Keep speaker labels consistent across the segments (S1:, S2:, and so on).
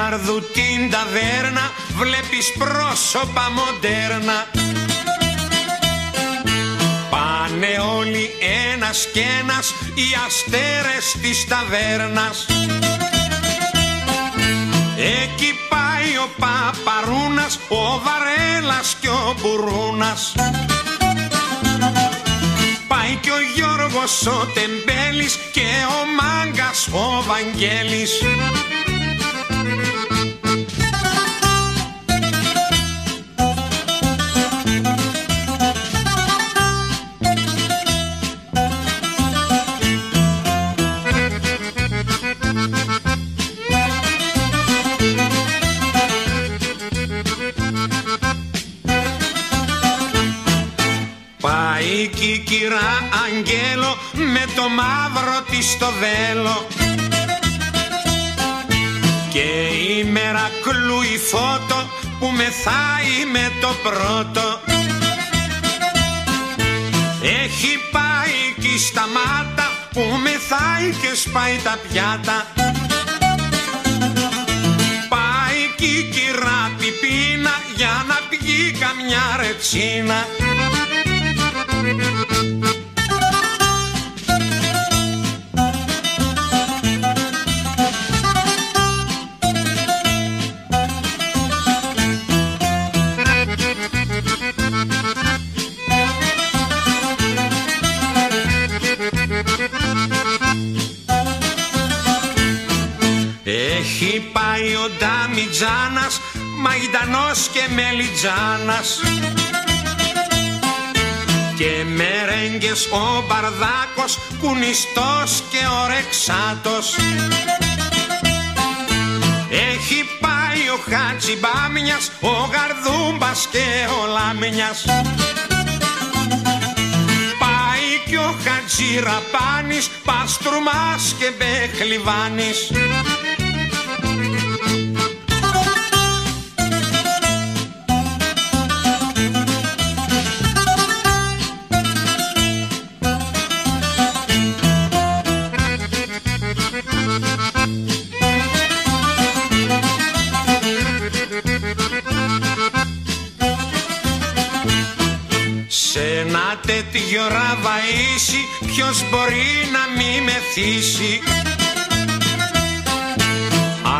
S1: Λινάρδου την ταβέρνα βλέπεις πρόσωπα μοντέρνα. Πάνε όλοι ένας κι ένας οι αστέρες της ταβέρνας. Εκεί πάει ο Παπαρούνας, ο Βαρέλας και ο Μπουρούνας. Πάει και ο Γιώργος ο Τεμπέλης και ο Μάγκας ο Βαγγέλης Πάει και η κυρά Αγγέλο με το μαύρο της το βέλο. Και η μερακλού η φώτο που μεθάει με το πρώτο. Έχει πάει και στα μάτα που μεθάει και σπάει τα πιάτα. Πάει και η κυρά πίνα για να πιει καμιά ρετσίνα Έχει πάει ο Ντάμιτζάνας Μαϊντανός και Μελιτζάνας. Και μερέγγες ο Μπαρδάκος κουνιστός και ορεξάτος. Έχει πάει ο Χατζιμπάμιας, ο Γαρδούμπας και ο Λάμιας Πάει και ο Χατζιραπάνης, Παστρουμάς και Μπεχλιβάνης τέτοιο ραβαΐσι ποιος μπορεί να μη μεθύσει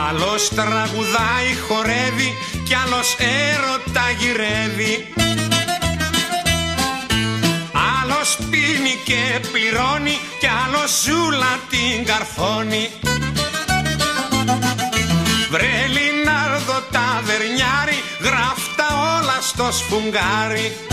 S1: Άλλος τραγουδάει χορεύει κι άλλος έρωτα γυρεύει. Άλλος πίνει και πληρώνει κι άλλος ζούλα την καρφώνει. Βρε Λινάρδο ταβερνιάρι γράφτα όλα στο σφουγγάρι